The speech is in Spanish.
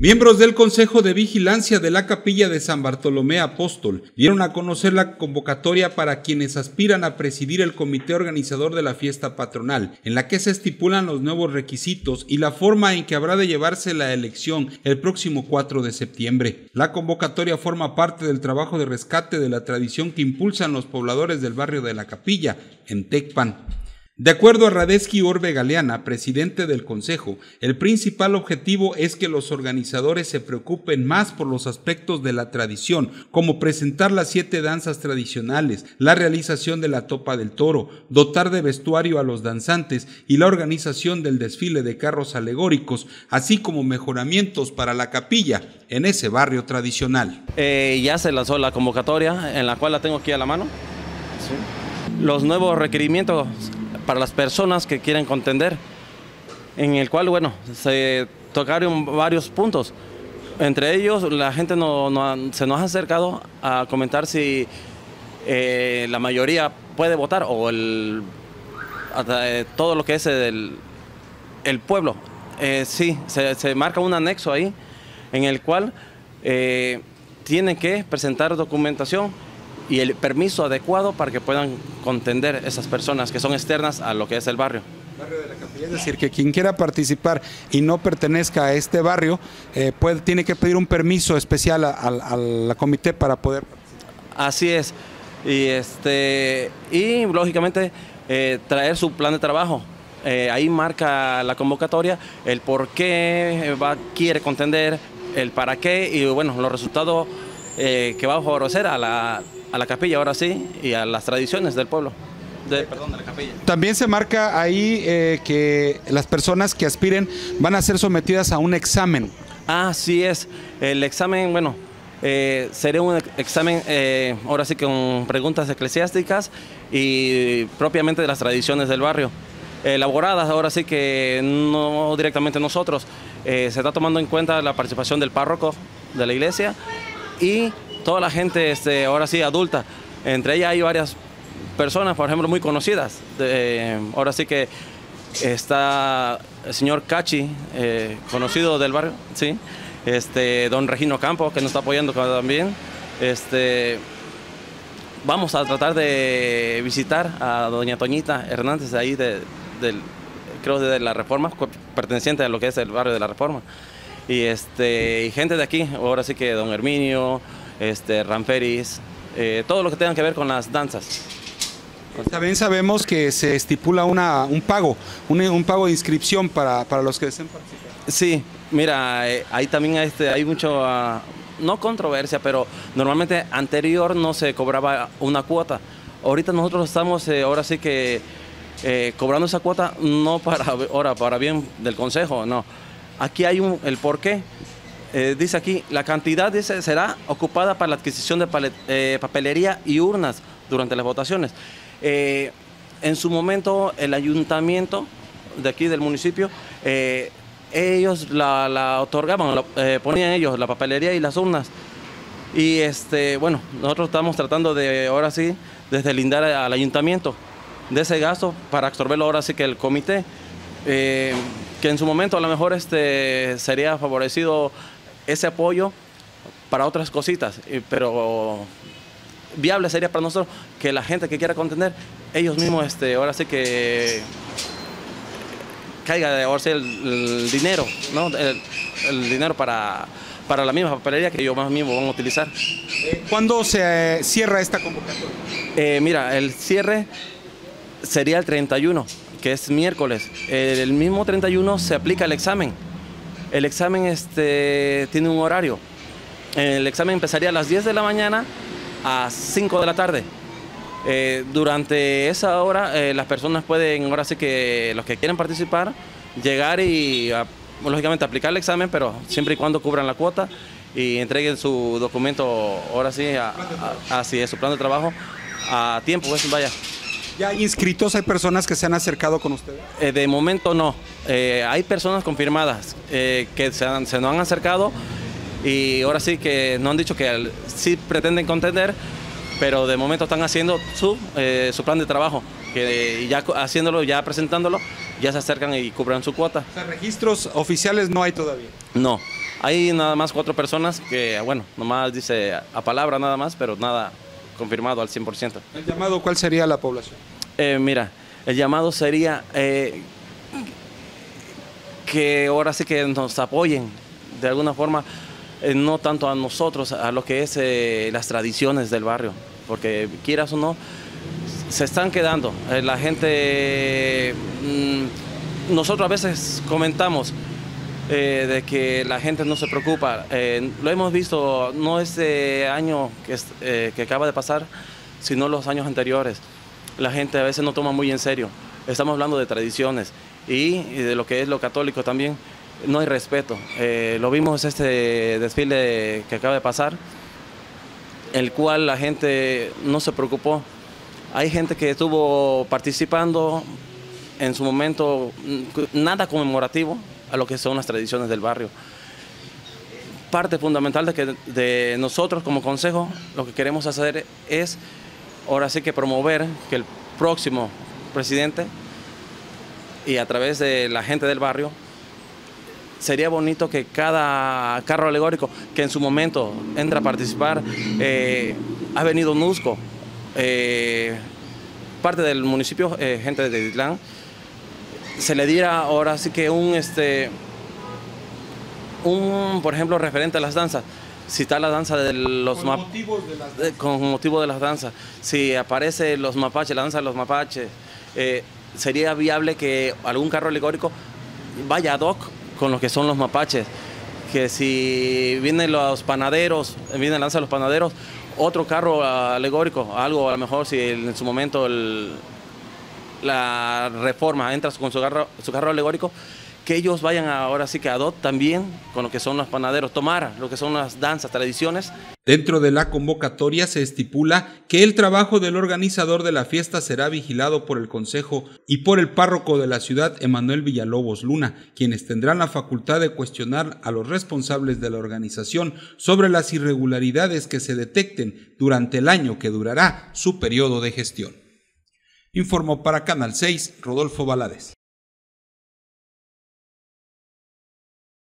Miembros del Consejo de Vigilancia de la Capilla de San Bartolomé Apóstol dieron a conocer la convocatoria para quienes aspiran a presidir el comité organizador de la fiesta patronal, en la que se estipulan los nuevos requisitos y la forma en que habrá de llevarse la elección el próximo 4 de septiembre. La convocatoria forma parte del trabajo de rescate de la tradición que impulsan los pobladores del barrio de la Capilla, en Tecpan. De acuerdo a Radesky Orbe Galeana, presidente del Consejo, el principal objetivo es que los organizadores se preocupen más por los aspectos de la tradición, como presentar las siete danzas tradicionales, la realización de la topa del toro, dotar de vestuario a los danzantes y la organización del desfile de carros alegóricos, así como mejoramientos para la capilla en ese barrio tradicional. Eh, ya se lanzó la convocatoria, en la cual la tengo aquí a la mano. Los nuevos requerimientos para las personas que quieren contender, en el cual, bueno, se tocaron varios puntos. Entre ellos, la gente no, se nos ha acercado a comentar si eh, la mayoría puede votar o el, eh, todo lo que es el, el pueblo. Eh, sí, se, marca un anexo ahí en el cual eh, tienen que presentar documentación y el permiso adecuado para que puedan contender esas personas que son externas a lo que es el barrio. Barrio de la Capilla, es decir, que quien quiera participar y no pertenezca a este barrio, eh, puede, tiene que pedir un permiso especial al comité para poder participar. Así es, y, este, y lógicamente eh, traer su plan de trabajo. Eh, ahí marca la convocatoria el por qué va, quiere contender, el para qué y bueno, los resultados que va a favorecer a la a la capilla, ahora sí, y a las tradiciones del pueblo. De, perdón, de la capilla. También se marca ahí eh, que las personas que aspiren van a ser sometidas a un examen. Así es. El examen, bueno, eh, sería un examen, eh, ahora sí con preguntas eclesiásticas y propiamente de las tradiciones del barrio. Elaboradas, ahora sí que no directamente nosotros. se está tomando en cuenta la participación del párroco de la iglesia y toda la gente, este, ahora sí, adulta. Entre ellas hay varias personas, por ejemplo, muy conocidas. ahora sí que está el señor Cachi, eh, conocido del barrio, sí. Este, don Regino Campo, que nos está apoyando también. Este, vamos a tratar de visitar a doña Toñita Hernández, ahí de, del, creo de la Reforma, perteneciente a lo que es el barrio de la Reforma. Y, este, y gente de aquí, ahora sí que don Herminio, este, ramferis, eh, todo lo que tenga que ver con las danzas. También sabemos que se estipula una, un pago, un, pago de inscripción para, los que deseen participar. Sí, mira, eh, ahí también este, hay mucho, ah, no controversia, pero normalmente anterior no se cobraba una cuota. Ahorita nosotros estamos, eh, ahora sí que cobrando esa cuota no para, ahora, para bien del consejo, no. Aquí hay un, el porqué. Eh, dice aquí, la cantidad dice, será ocupada para la adquisición de eh, papelería y urnas durante las votaciones. Eh, en su momento, el ayuntamiento de aquí del municipio, ellos la, otorgaban, ponían ellos la papelería y las urnas. Y este, bueno, nosotros estamos tratando de, ahora sí, deslindar al ayuntamiento de ese gasto para absorberlo ahora sí que el comité, que en su momento a lo mejor este, sería favorecido ese apoyo para otras cositas, pero viable sería para nosotros que la gente que quiera contender, ellos mismos, este, ahora sí que caiga ahora sí el, dinero, ¿no? El, dinero para, para la misma papelería que ellos más mismos van a utilizar. ¿Cuándo se cierra esta convocatoria? Eh, mira, el cierre sería el 31, que es miércoles. El mismo 31 se aplica el examen. El examen este, tiene un horario. El examen empezaría a las 10 de la mañana a 5 de la tarde. Eh, durante esa hora eh, las personas pueden, ahora sí que los que quieren participar, llegar y lógicamente aplicar el examen, pero siempre y cuando cubran la cuota y entreguen su documento, ahora sí, así es, su plan de trabajo a tiempo, pues vaya. ¿Ya hay inscritos? ¿Hay personas que se han acercado con ustedes? Eh, de momento no. Eh, hay personas confirmadas eh, que se, nos han acercado y ahora sí que nos han dicho que sí pretenden contender, pero de momento están haciendo su, su plan de trabajo. que ya haciéndolo, ya presentándolo, ya se acercan y cubran su cuota. O registros oficiales no hay todavía. No, hay nada más cuatro personas que, bueno, nomás dice a palabra nada más, pero nada confirmado al 100%. ¿El llamado cuál sería la población? Eh, mira, el llamado sería eh, que ahora sí que nos apoyen de alguna forma, eh, no tanto a nosotros, a lo que es las tradiciones del barrio, porque quieras o no, se están quedando. la gente, mm, nosotros a veces comentamos, de que la gente no se preocupa. lo hemos visto no este año que, que acaba de pasar, sino los años anteriores la gente a veces no toma muy en serio. Estamos hablando de tradiciones y, de lo que es lo católico también. No hay respeto. Eh, lo vimos este desfile que acaba de pasar, el cual la gente no se preocupó. Hay gente que estuvo participando en su momento, nada conmemorativo a lo que son las tradiciones del barrio. Parte fundamental de, que, de nosotros como consejo lo que queremos hacer es ahora sí que promover que el próximo presidente y a través de la gente del barrio, sería bonito que cada carro alegórico que en su momento entra a participar, eh, ha venido Nusco, eh, parte del municipio, eh, gente de Itlán, se le diera ahora sí que un, este, un, por ejemplo, referente a las danzas, si está la danza de los con, motivos de las con motivo de las danzas, si aparece los mapaches, la danza de los mapaches, eh, sería viable que algún carro alegórico vaya ad hoc con lo que son los mapaches. Que si vienen los panaderos, viene la danza de los panaderos, otro carro alegórico, algo a lo mejor si en su momento la reforma entra con su carro, alegórico, que ellos vayan ahora sí que a DOT también con lo que son los panaderos, tomar lo que son las danzas, tradiciones. Dentro de la convocatoria se estipula que el trabajo del organizador de la fiesta será vigilado por el Consejo y por el párroco de la ciudad, Emanuel Villalobos Luna, quienes tendrán la facultad de cuestionar a los responsables de la organización sobre las irregularidades que se detecten durante el año que durará su periodo de gestión. Informó para Canal 6 Rodolfo Valadez.